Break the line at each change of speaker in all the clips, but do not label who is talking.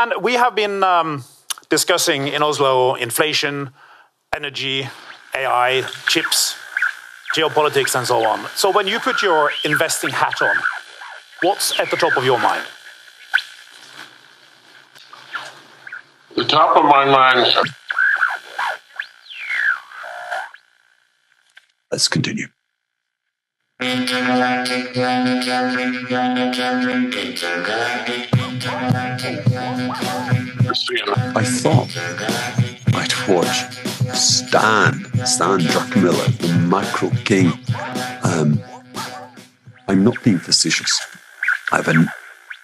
Stan, we have been um, discussing in Oslo inflation, energy, AI, chips, geopolitics, and so on. So when you put your investing hat on, what's at the top of your mind?
The top of my mind.
Let's continue. I thought I'd watch Stan, Stan Druckenmiller, the macro king. Um, I'm not being facetious. I have an,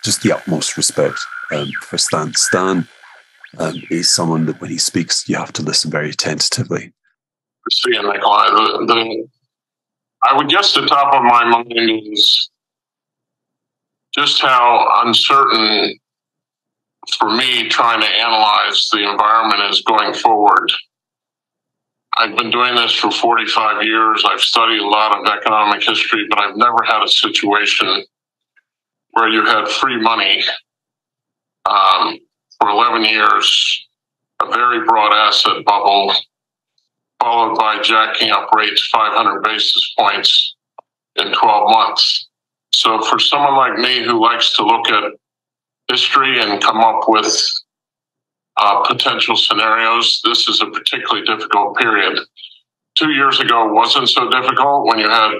just the utmost respect um, for Stan. Stan um, is someone that when he speaks, you have to listen very attentively.
The, I would guess the top of my mind is just how uncertain for me trying to analyze the environment is going forward. I've been doing this for 45 years. I've studied a lot of economic history, but I've never had a situation where you had free money um, for 11 years, a very broad asset bubble, followed by jacking up rates 500 basis points in 12 months. So for someone like me who likes to look at history and come up with uh, potential scenarios. This is a particularly difficult period. Two years ago wasn't so difficult when you had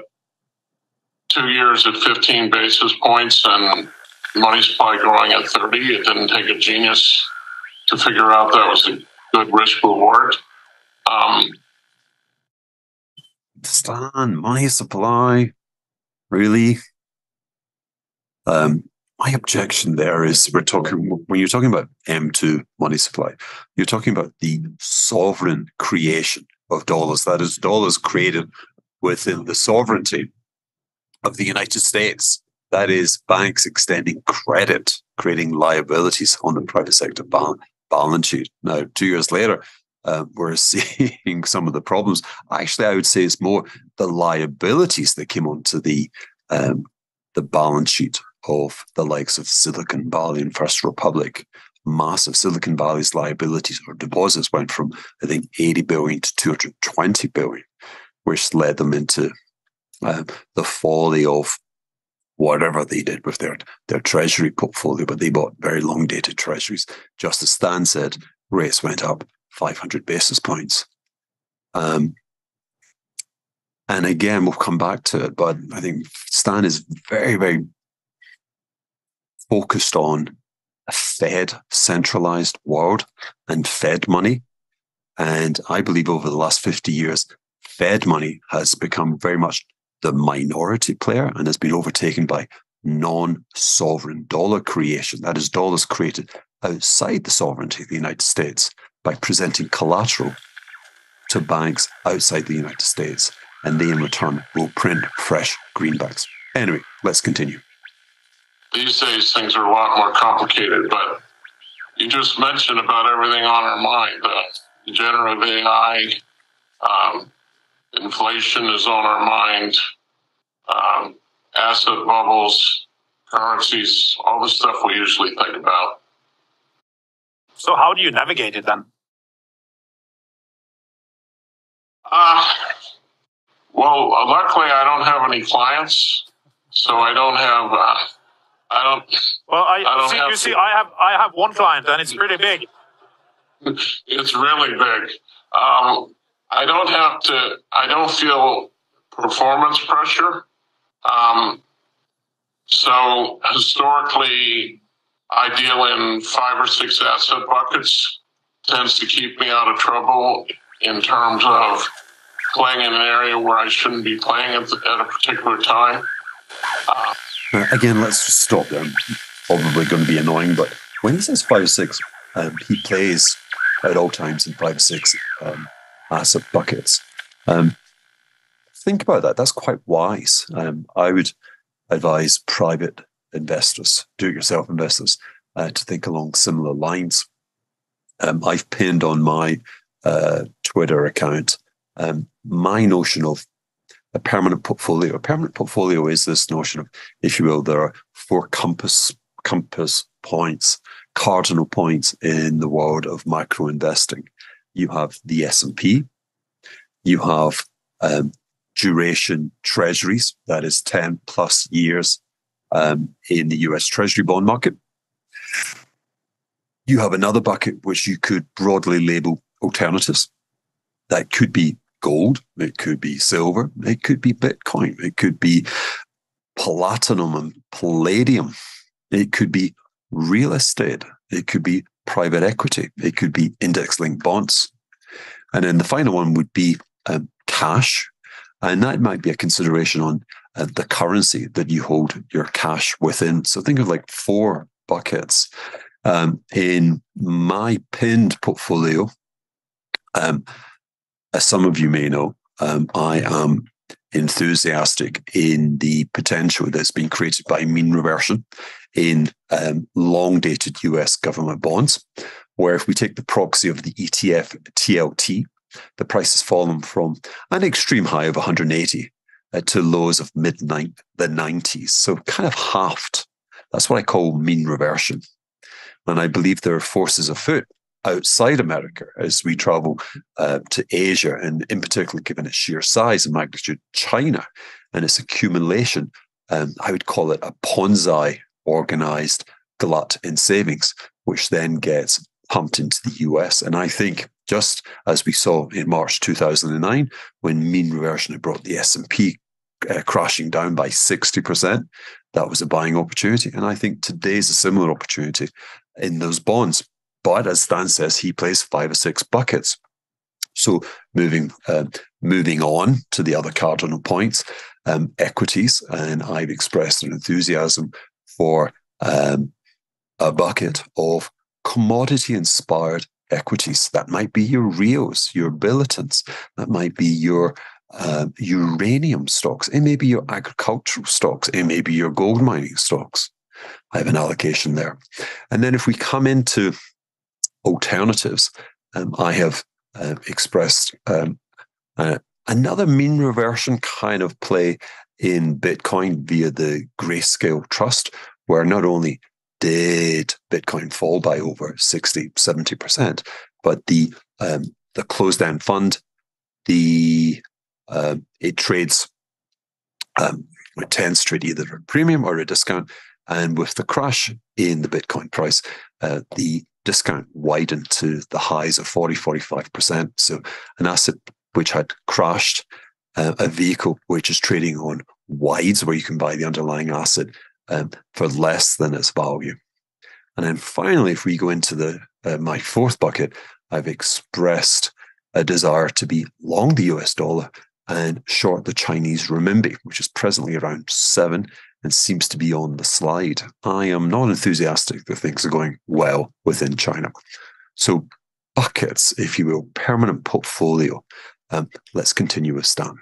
two years at 15 basis points and money supply growing at 30. It didn't take a genius to figure out that was a good risk reward. Um,
Stan, money supply, really? Um, my objection there is we're talking when you're talking about M2 money supply, you're talking about the sovereign creation of dollars. That is, dollars created within the sovereignty of the United States. That is, banks extending credit, creating liabilities on the private sector balance sheet. Now, two years later, uh, we're seeing some of the problems. Actually, I would say it's more the liabilities that came onto the um, the balance sheet of the likes of Silicon Valley and First Republic. Massive Silicon Valley's liabilities or deposits went from, I think, 80 billion to 220 billion, which led them into uh, the folly of whatever they did with their, their treasury portfolio, but they bought very long dated treasuries. Just as Stan said, rates went up 500 basis points. Um, and again, we'll come back to it, but I think Stan is very, very focused on a Fed centralized world and Fed money. And I believe over the last 50 years, Fed money has become very much the minority player and has been overtaken by non sovereign dollar creation. That is, dollars created outside the sovereignty of the United States by presenting collateral to banks outside the United States. And they, in return, will print fresh greenbacks. Anyway, let's continue
these days things are a lot more complicated, but you just mentioned about everything on our mind. Uh, generative AI, um, inflation is on our mind, um, asset bubbles, currencies, all the stuff we usually think about.
So, how do you navigate it then?
Uh, well, luckily, I don't have any clients, so I don't have. Uh, I don't.
Well, I, I don't see, you to. see, I have I have one client, and it's pretty big.
it's really big. Um, I don't have to. I don't feel performance pressure. Um, so historically, I deal in five or six asset buckets. Tends to keep me out of trouble in terms of playing in an area where I shouldn't be playing at, the, at a particular time.
Uh, again, let's just stop there. Probably going to be annoying, but when he says five six, um, he plays at all times in five six um, asset buckets. Um, think about that. That's quite wise. Um, I would advise private investors, do-it-yourself investors, uh, to think along similar lines. Um, I've pinned on my uh, Twitter account um, my notion of a permanent portfolio. A permanent portfolio is this notion of, if you will, there are four compass compass points, cardinal points in the world of macro investing. You have the S&P, you have um, duration treasuries, that is 10 plus years um, in the US Treasury bond market. You have another bucket which you could broadly label alternatives. That could be gold, it could be silver, it could be Bitcoin, it could be platinum and palladium, it could be real estate, it could be private equity, it could be index linked bonds. And then the final one would be um, cash. And that might be a consideration on uh, the currency that you hold your cash within. So think of like four buckets. Um, in my pinned portfolio, um, as some of you may know, um, I am enthusiastic in the potential that's been created by mean reversion in um, long dated US government bonds, where if we take the proxy of the ETF TLT, the price has fallen from an extreme high of 180 uh, to lows of mid the 90s. So kind of halved. That's what I call mean reversion. And I believe there are forces afoot outside America as we travel uh, to Asia, and in particular, given its sheer size and magnitude, China and its accumulation. Um, I would call it a Ponzi organized glut in savings, which then gets pumped into the US. And I think just as we saw in March 2009, when mean reversion had brought the S&P uh, crashing down by 60%, that was a buying opportunity. And I think today's a similar opportunity in those bonds. But as Stan says, he plays five or six buckets. So moving uh, moving on to the other cardinal points, um, equities, and I've expressed an enthusiasm for um, a bucket of commodity inspired equities. That might be your Rios, your Billitons, that might be your uh, uranium stocks, it may be your agricultural stocks, it may be your gold mining stocks. I have an allocation there. And then if we come into alternatives, um, I have uh, expressed um, uh, another mean reversion kind of play in Bitcoin via the Grayscale Trust, where not only did Bitcoin fall by over 60, 70%, but the um, the closed end fund, the uh, it trades um, it tends to trade either a premium or a discount. And with the crash in the Bitcoin price, uh, the discount widened to the highs of 40, 45%. So an asset which had crashed, uh, a vehicle which is trading on wides where you can buy the underlying asset um, for less than its value. And then finally, if we go into the uh, my fourth bucket, I've expressed a desire to be long the US dollar and short the Chinese renminbi, which is presently around seven and seems to be on the slide. I am not enthusiastic that things are going well within China. So, buckets, if you will, permanent portfolio. Um, let's continue with Stan.